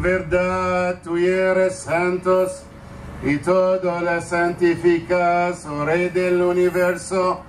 Verdad tú eres santos y todo la santificas, oh Rey del universo.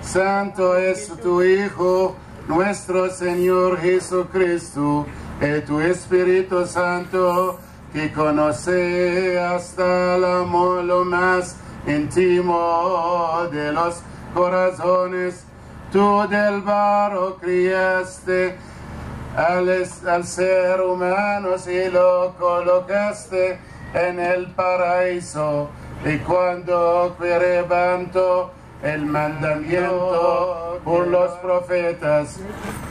Santo es tu Hijo, nuestro Señor Jesucristo, y tu Espíritu Santo, que conoce hasta el amor lo más íntimo de los corazones. Tú del barro criaste al, ser humano y lo colocaste en el paraíso. Y cuando levantó el mandamiento por los profetas,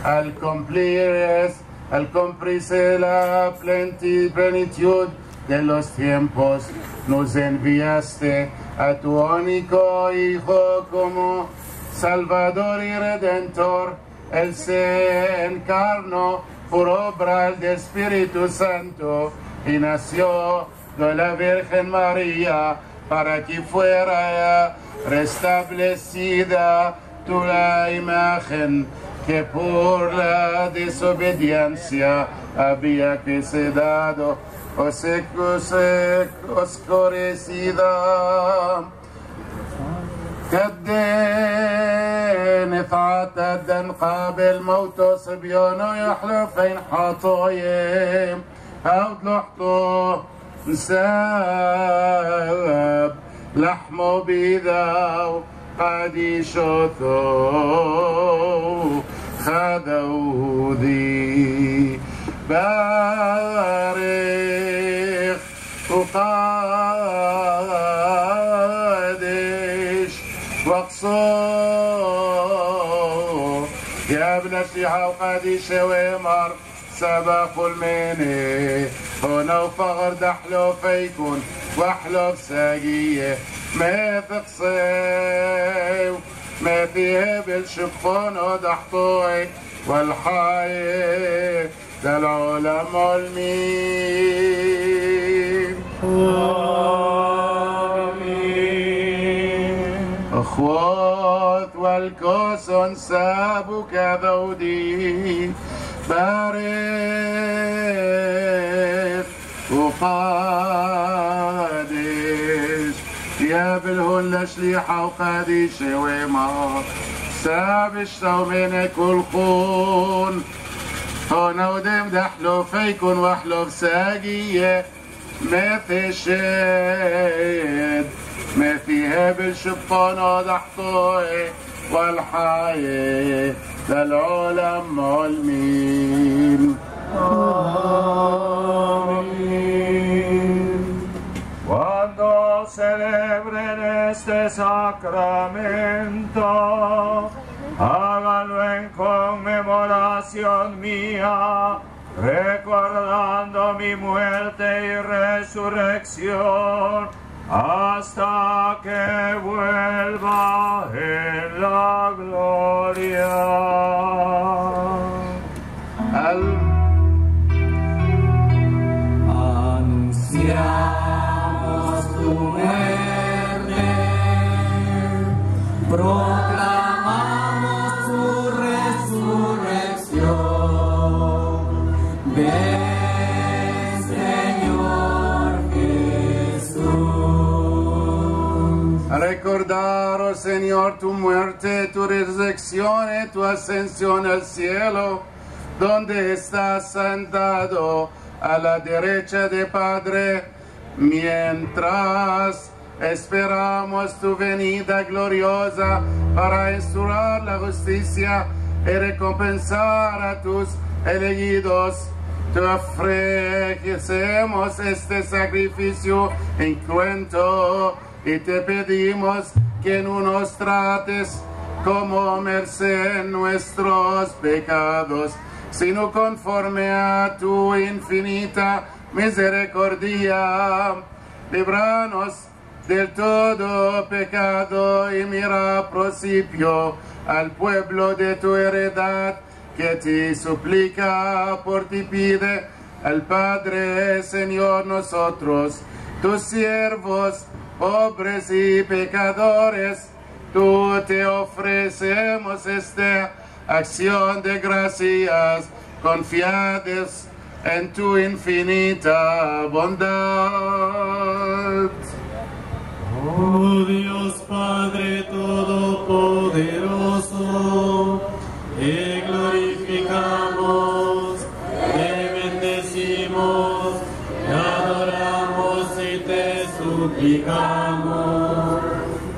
al cumplir al cumplirse la plenitud de los tiempos, nos enviaste a tu único Hijo como Salvador y Redentor. Él se encarnó por obra del Espíritu Santo y nació de la Virgen María para que fuera restablecida tu la imagen que por la desobediencia había quedado o se- o se- oscurecida. كالدين الدن قابل موت صبيان يحلف فين حطويم أو دلوحتو نساب لحمو بيذاو قد يشوثو خادو ذي بارخ وقال يا ابن سيحة وقادي شوي مار سباق الميني هنا وفغر دحلو فيكون واحلو بساقية. ما في قصيو ما فيه هبل ودحطوي. والحاية للعلم العلماء المين خذ والكوس سابك ذودي بارف وقادش يا بالهول لشليحة وقادش وما سابش تومين كل خون. هنا ودم دحلو فيكون وحلو ساقية ما في شد. ما فيها بالشبطان ضحطوي والحياة للعالم علمين Cuando celebren este sacramento, háganlo en conmemoración mía, recordando mi muerte y resurrección, hasta que vuelva en la gloria. al Anunciamos tu muerte, recordar, oh Señor, tu muerte, tu resurrección y tu ascensión al cielo, donde estás sentado a la derecha de Padre, mientras esperamos tu venida gloriosa para instaurar la justicia y recompensar a tus elegidos. Te ofrecemos este sacrificio en cuento y te pedimos que no nos trates como merced nuestros pecados, sino conforme a tu infinita misericordia. Libranos del todo pecado y mira principio al pueblo de tu heredad que te suplica por ti pide al Padre Señor nosotros, tus siervos, pobres y pecadores, tú te ofrecemos esta acción de gracias confiados en tu infinita bondad. Oh Dios Padre Todopoderoso, te glorificamos, te bendecimos, suplicamos.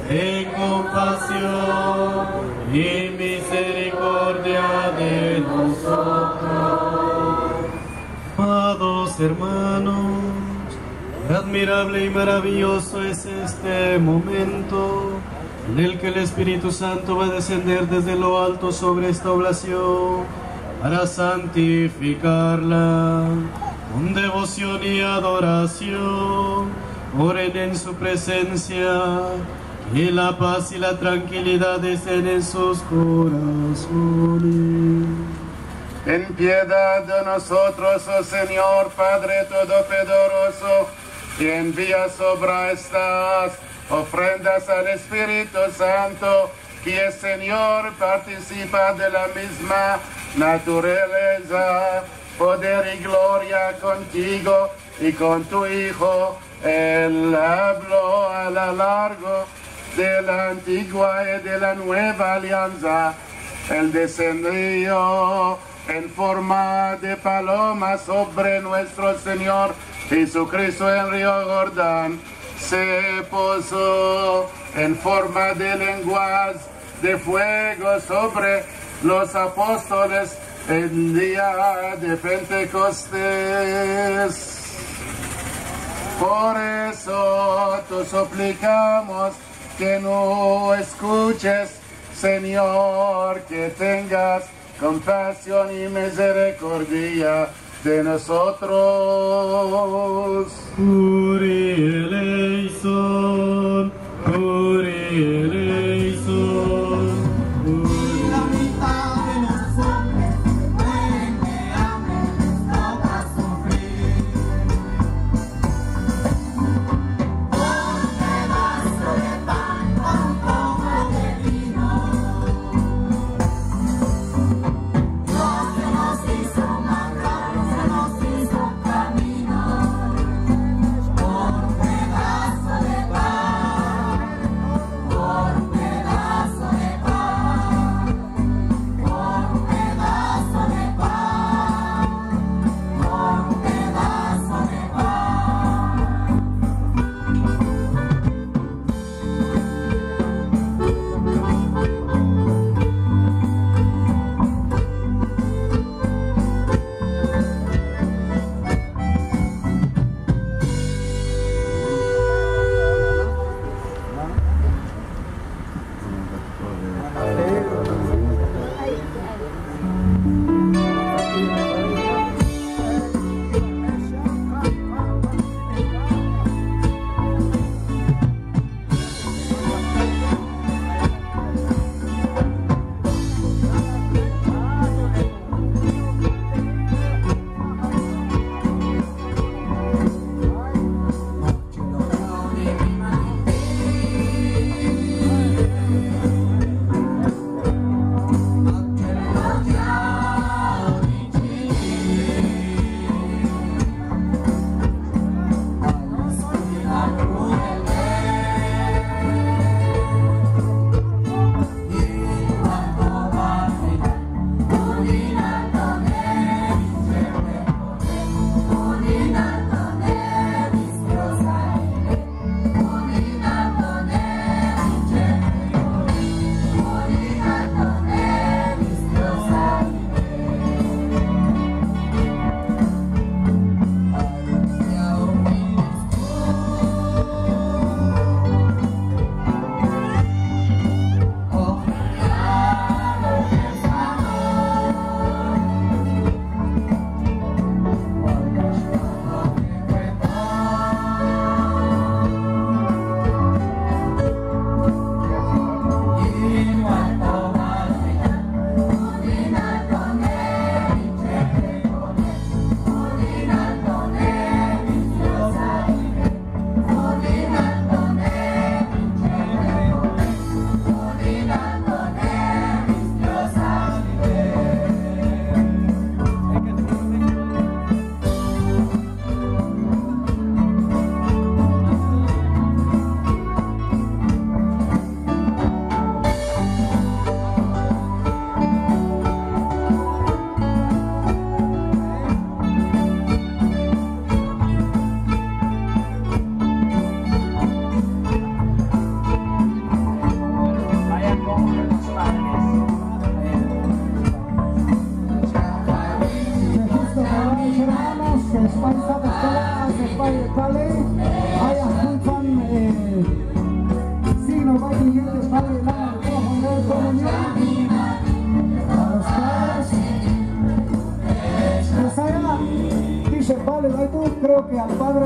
En compasión y misericordia de nosotros. Amados hermanos, Admirable y maravilloso es este momento en el que el Espíritu Santo va a descender desde lo alto sobre esta oblación para santificarla con devoción y adoración. Oren en su presencia y la paz y la tranquilidad estén en sus corazones. En piedad de nosotros, oh Señor Padre Todopoderoso, y envía sobre estas ofrendas al Espíritu Santo, que el Señor participa de la misma naturaleza, poder y gloria contigo y con tu Hijo. Él habló a lo largo de la antigua y de la nueva alianza. Él descendió en forma de paloma sobre nuestro Señor Jesucristo en Río Jordán. Se posó en forma de lenguas de fuego sobre los apóstoles el día de Pentecostés. Por eso te suplicamos que no escuches, Señor, que tengas compasión y misericordia de nosotros. Pues dice ahí tú creo que al Padre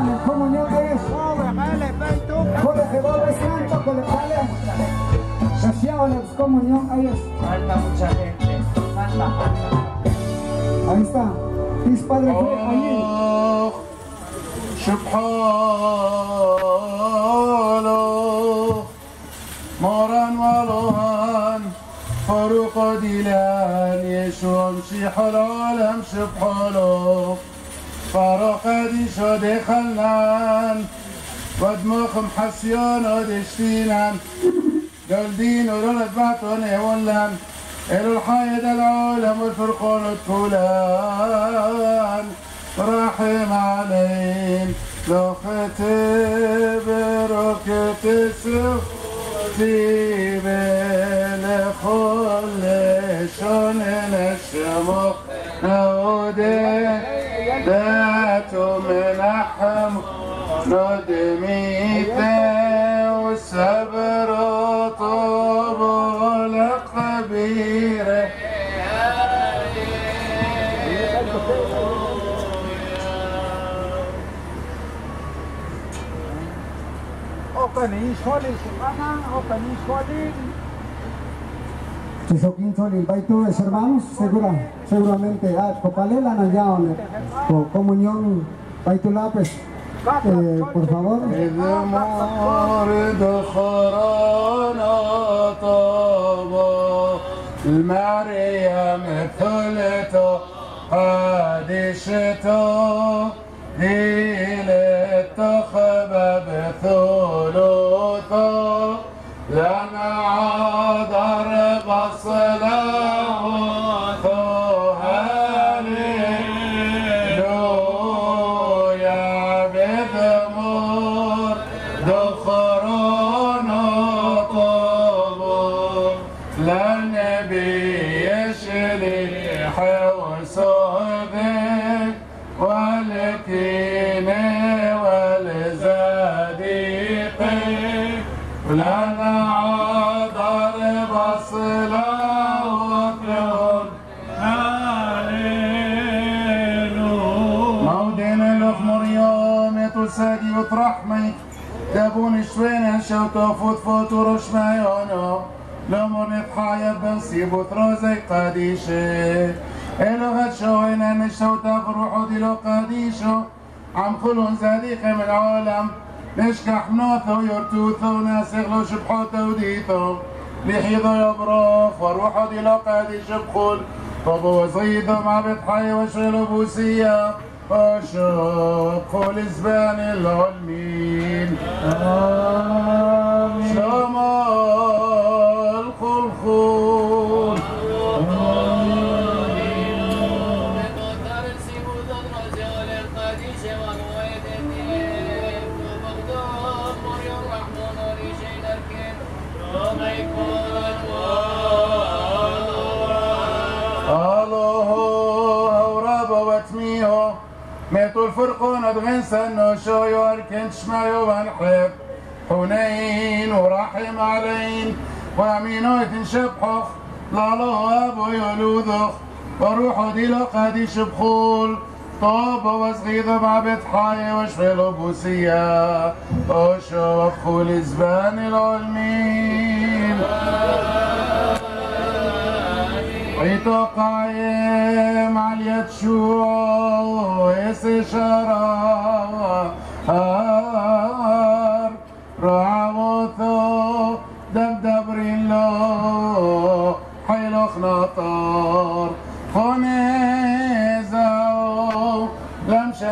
con el comunión de ellos. Con el Jehová Santo, con el Padre. Saciado la comunión a ellos. Falta mucha gente. Falta, falta. Ahí está. Dice Padre que allí. سبحانه مرا ولها فروق دلال يشوم شي حلال شبحانه فراقدی شده خلان ود مخم حسیان ودشتینن جلدين ولولا بعثون يولن ألو الحيد العالم والفرقون الكولان رحم عليهم لو خطيب ركت سختي بالخل شن الشمخ. نودي ندمي والصبر طوب القبيره Chisoquín Solil, Baitúes, hermanos, segura, seguramente, ah, Copalela Nayaon, con comunión, Baitulápez, Eh, por favor. المريم ثلثة قادشته ديل التخبب ثلثة لن سادي وترحمي دابون شوينا شوكا فوت فوت ورش مايونو لمن نضحايا بنصيب وترازي قديشي إلو غد شوينا نشتو دي لو قديشو عم كلهم زاديخ من العالم نشكح نوثو يرتوثو ناسغلو شبحوثو وديثو لحيضة يبروخ وروحو دي لقادي شبخول طبو وصيدة مع بيت حي وشغل بوسية وشبخول زبان العلمين آمين شمال خلخول مدغن سنو شويور كنشمايو بنخيب حنين ورحم علين وامينو تنشبحخ لالو ابو يلوذخ وروحو ديلو قد يشبخول طوب وصغير بعبد حاي وشفلو بوسيا وشوف لزبان زبان العلمين ويتقايم على يتشو ويسشرا هار رعوثو دم دبرين لو حيلو خناطر.